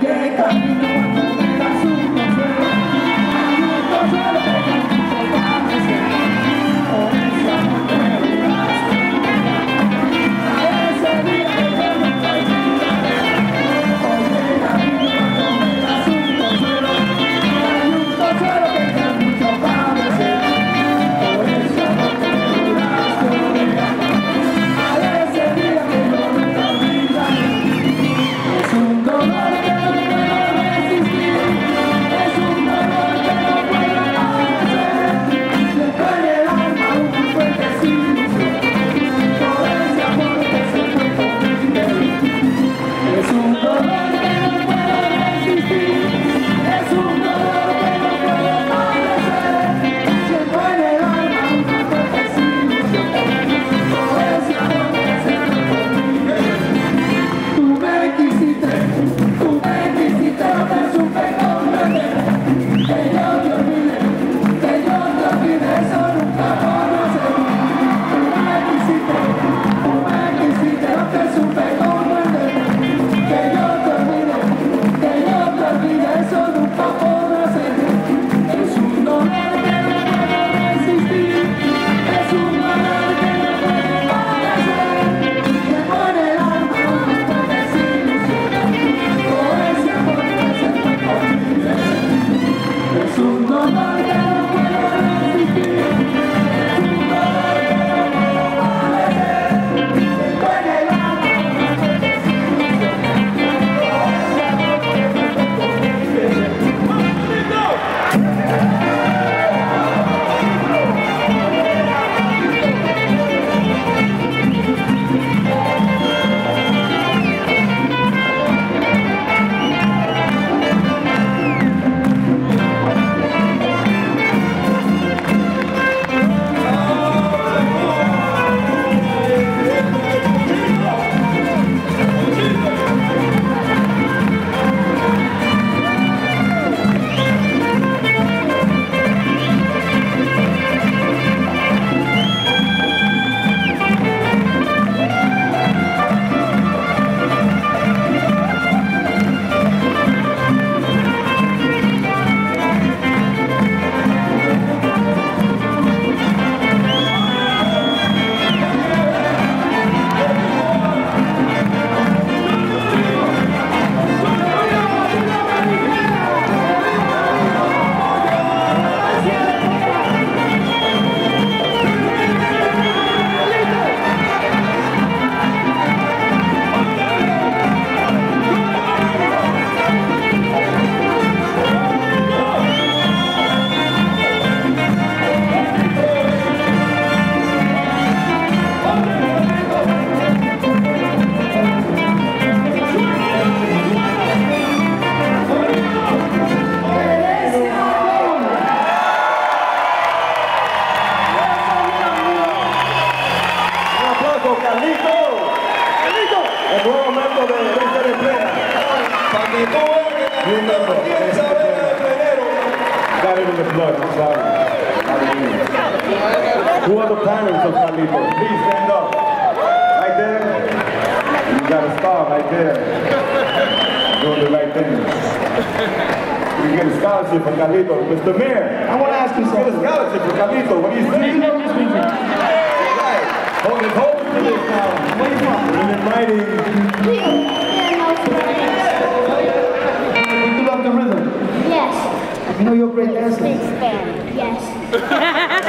Llega star right there. Doing the right thing. You get a scholarship for Carlito. Mr. Mayor, I want to ask you something. get a scholarship for Carlito. What do you think? Right. Hold it, hold it to this now. What do you want? And inviting. You love the rhythm? Yes. You know your great dancer? Yes.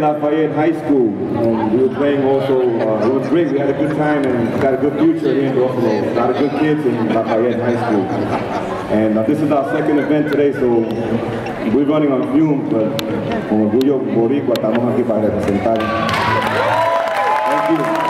Lafayette High School. And we were playing also, uh, it was great. We had a good time and got a good future here in Buffalo. A lot of good kids in Lafayette High School. And uh, this is our second event today, so we're running on fumes, but con orgullo boricua estamos aquí para representar. Thank you.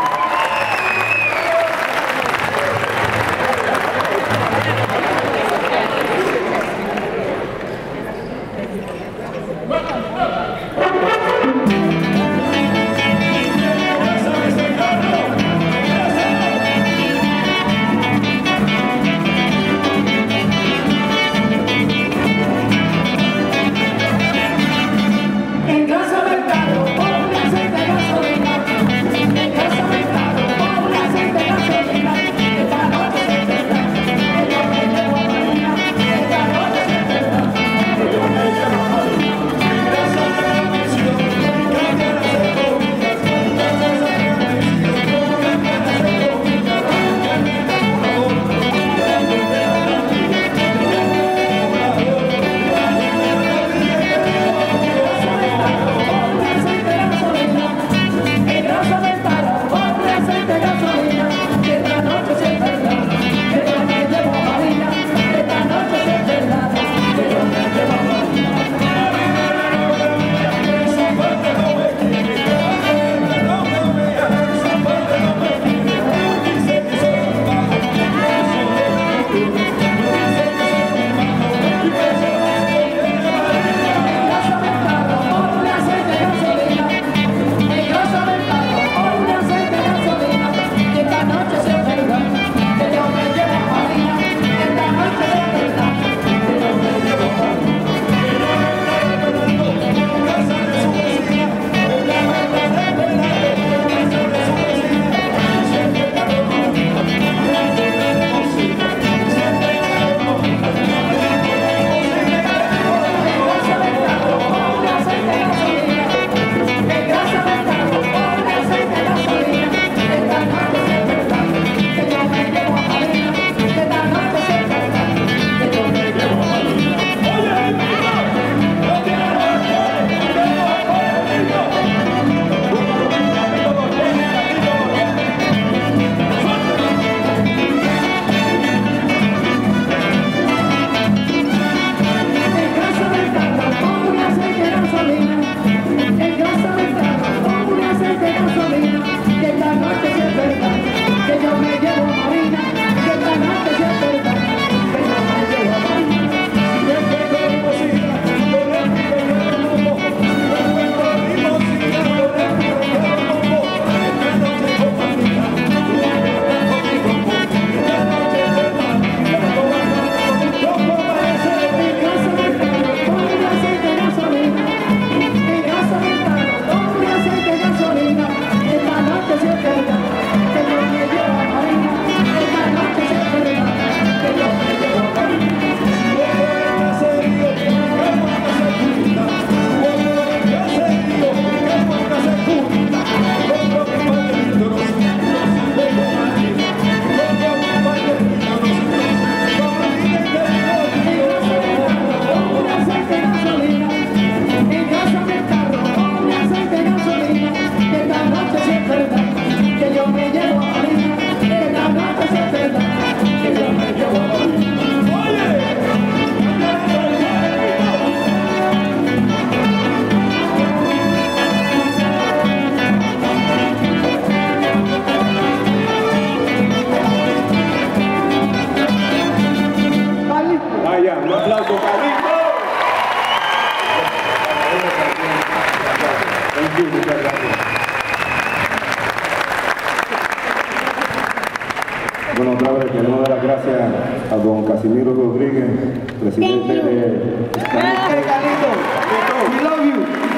Can do.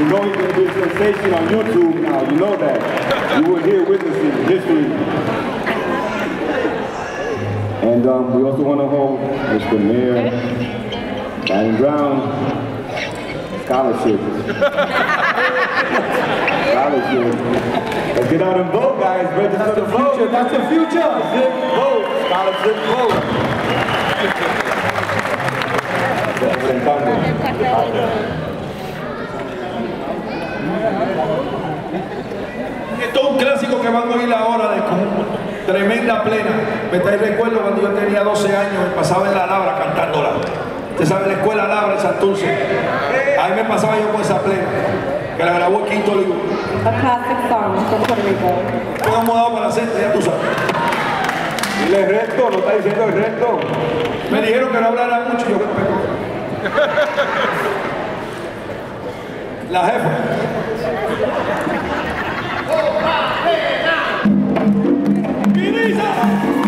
You know he's going be a sensation on YouTube now. You know that. You were here witnessing history. And um, we also want to hold Mr. Mayor Diane Brown scholarship. scholarship. Let's get out and vote, guys. Register to vote. Future, that's the future. Vote. Scholarship vote. Esto es un clásico que van a oír ahora de con tremenda plena. Me trae recuerdo cuando yo tenía 12 años y pasaba en la labra cantándola. Usted sabe la escuela Labra en Santurce. Ahí me pasaba yo con esa plena, que la grabó el quinto libro. A classic song from Puerto Rico. Nos hemos dado para la centro, ya tú sabes. Dile el resto, no está diciendo el resto. Me dijeron que no hablara mucho y yo La jefa. Un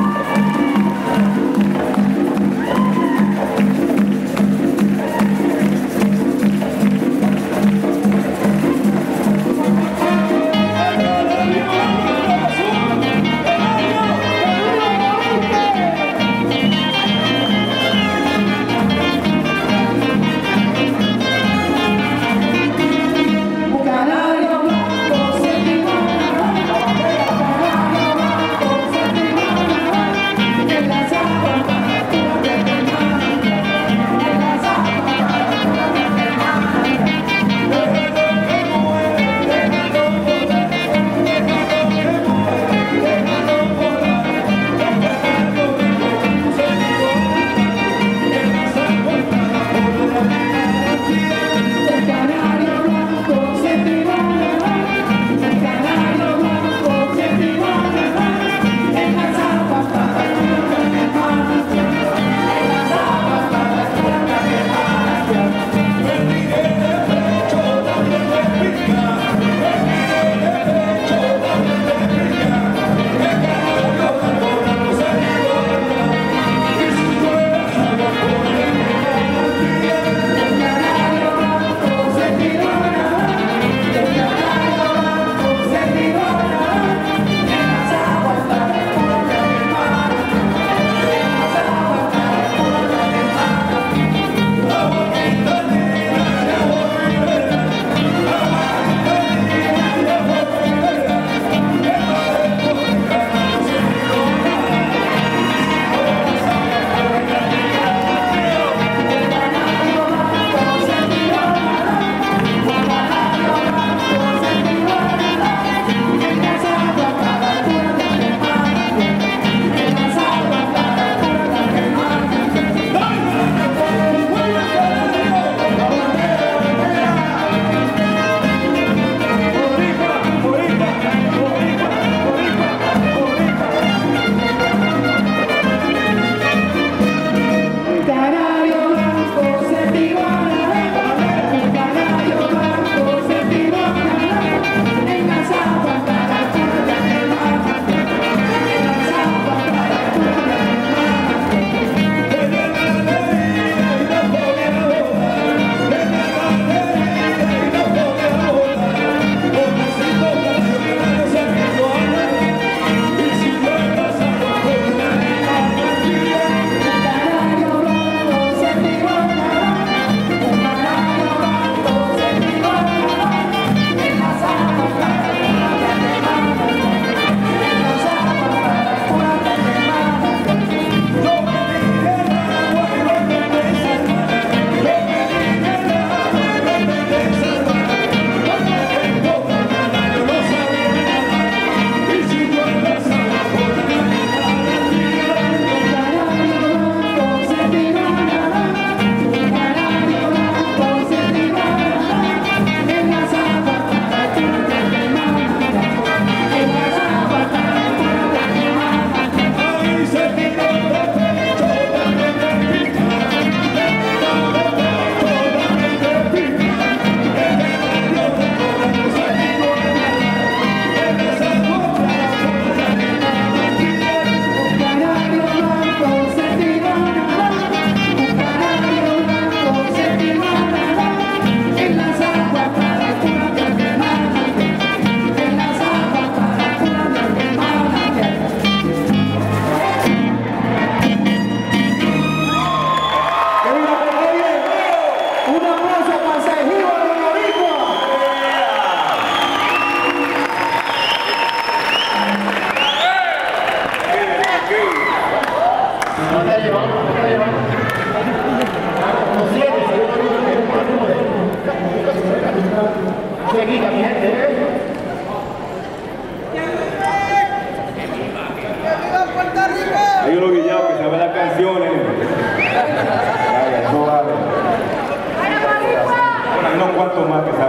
Hay uno guillado que sabe las canciones.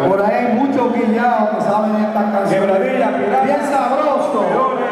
Por ahí hay muchos guillados que saben estas canciones. Bien sabroso.